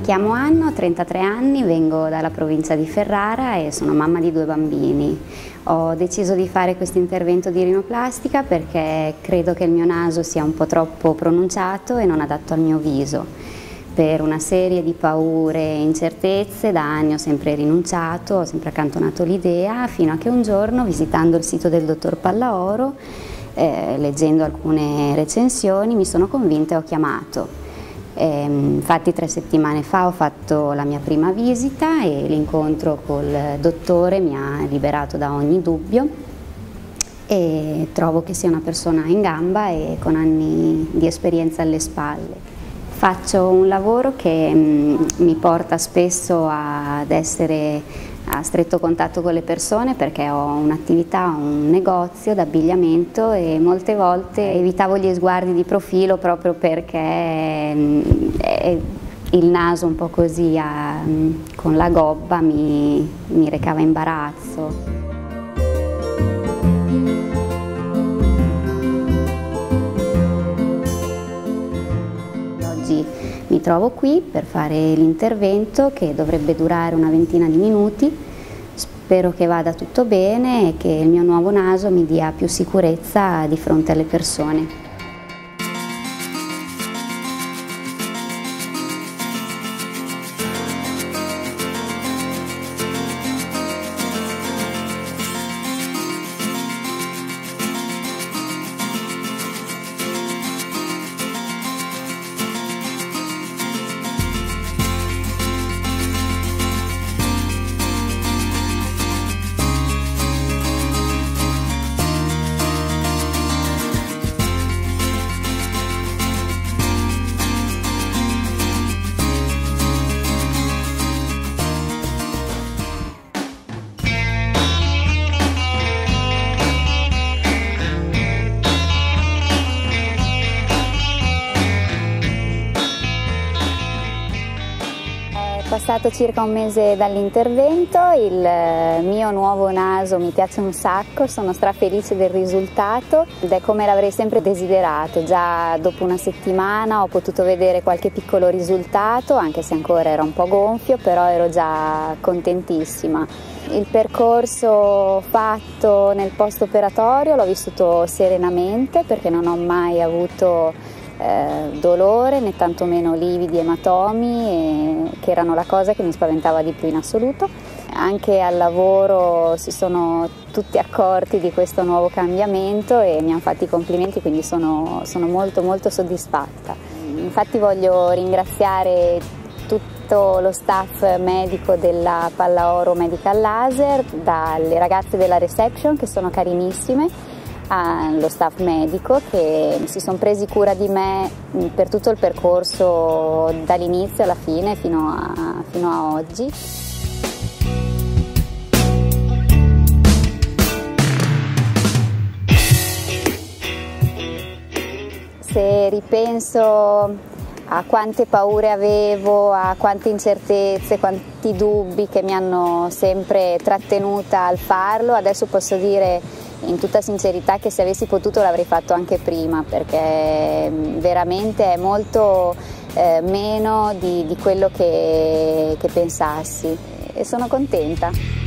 chiamo Anno, ho 33 anni, vengo dalla provincia di Ferrara e sono mamma di due bambini. Ho deciso di fare questo intervento di rinoplastica perché credo che il mio naso sia un po' troppo pronunciato e non adatto al mio viso. Per una serie di paure e incertezze da anni ho sempre rinunciato, ho sempre accantonato l'idea fino a che un giorno visitando il sito del dottor Pallaoro, eh, leggendo alcune recensioni, mi sono convinta e ho chiamato. Eh, infatti tre settimane fa ho fatto la mia prima visita e l'incontro col dottore mi ha liberato da ogni dubbio e trovo che sia una persona in gamba e con anni di esperienza alle spalle. Faccio un lavoro che mh, mi porta spesso ad essere a stretto contatto con le persone perché ho un'attività, un negozio d'abbigliamento e molte volte evitavo gli sguardi di profilo proprio perché mm, il naso un po' così a, mm, con la gobba mi, mi recava imbarazzo. Trovo qui per fare l'intervento che dovrebbe durare una ventina di minuti. Spero che vada tutto bene e che il mio nuovo naso mi dia più sicurezza di fronte alle persone. Passato circa un mese dall'intervento, il eh, mio nuovo naso mi piace un sacco, sono strafelice del risultato ed è come l'avrei sempre desiderato, già dopo una settimana ho potuto vedere qualche piccolo risultato, anche se ancora era un po' gonfio, però ero già contentissima. Il percorso fatto nel post operatorio l'ho vissuto serenamente perché non ho mai avuto eh, dolore né tantomeno lividi ematomi e, che erano la cosa che mi spaventava di più in assoluto. Anche al lavoro si sono tutti accorti di questo nuovo cambiamento e mi hanno fatto i complimenti quindi sono, sono molto molto soddisfatta. Infatti voglio ringraziare tutto lo staff medico della Pallaoro Medical Laser, dalle ragazze della reception che sono carinissime allo staff medico che si sono presi cura di me per tutto il percorso dall'inizio alla fine fino a, fino a oggi. Se ripenso a quante paure avevo, a quante incertezze, quanti dubbi che mi hanno sempre trattenuta al farlo, adesso posso dire in tutta sincerità che se avessi potuto l'avrei fatto anche prima perché mm, veramente è molto eh, meno di, di quello che, che pensassi e sono contenta.